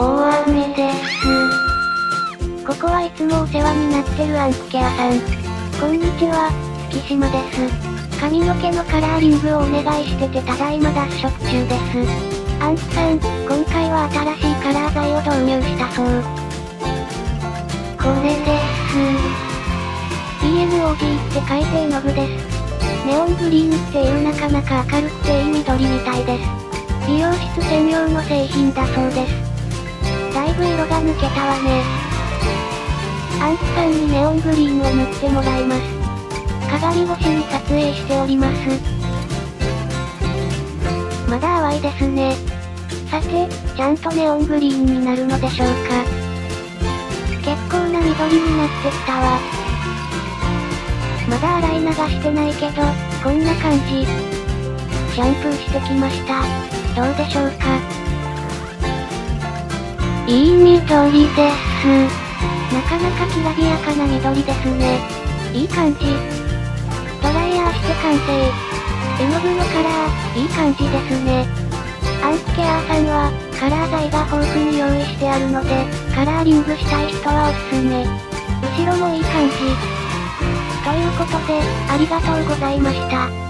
大雨です。ここは。いつもお世話になってるアンプケアさん。こんにちは、月島です。髪の毛のカラーリングをお願いしててただいま脱色中です。アンプさん、今回は新しいカラー剤を導入したそう。これです。PNOG って書いて絵の具です。ネオングリーンっていうなかなか明るくていい緑みたいです。美容室専用の製品だそうです。だいぶ色が抜けたわね。アンプさんにネオングリーンを塗ってもらいます。鏡越しに撮影しております。まだ淡いですね。さて、ちゃんとネオングリーンになるのでしょうか。結構な緑になってきたわ。まだ洗い流してないけど、こんな感じ。シャンプーしてきました。どうでしょうかいい緑です。なかなかきらびやかな緑ですね。いい感じ。ドライヤーして完成。絵の具のカラー、いい感じですね。アンプケアさんは、カラー剤が豊富に用意してあるので、カラーリングしたい人はおすすめ。後ろもいい感じ。ということで、ありがとうございました。